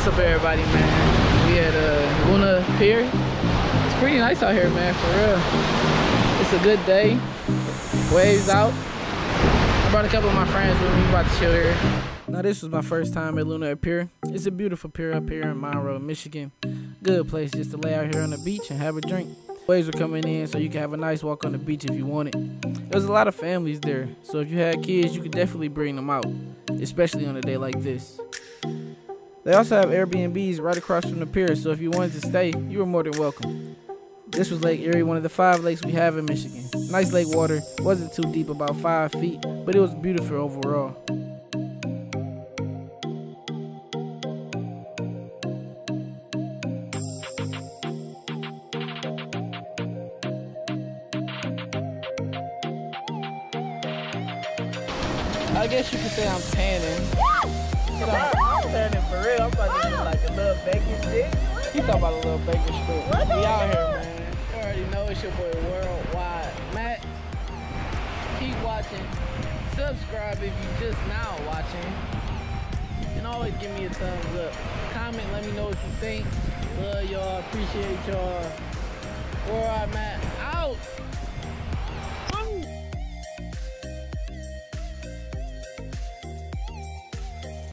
What's up, everybody, man? We at uh, Luna Pier. It's pretty nice out here, man, for real. It's a good day. Waves out. I brought a couple of my friends with me. About to chill here. Now, this was my first time at Luna Pier. It's a beautiful pier up here in Monroe, Michigan. Good place just to lay out here on the beach and have a drink. Waves are coming in, so you can have a nice walk on the beach if you want it. There's a lot of families there, so if you had kids, you could definitely bring them out, especially on a day like this. They also have Airbnbs right across from the pier, so if you wanted to stay, you were more than welcome. This was Lake Erie, one of the five lakes we have in Michigan. Nice lake water, wasn't too deep, about five feet, but it was beautiful overall. I guess you could say I'm tanning. You talking about a little bacon strip. We out here, man. You already know it's your boy Worldwide. Matt, keep watching. Subscribe if you just now watching. And always give me a thumbs up. Comment, let me know what you think. Love y'all. Appreciate y'all. Worldwide Matt out.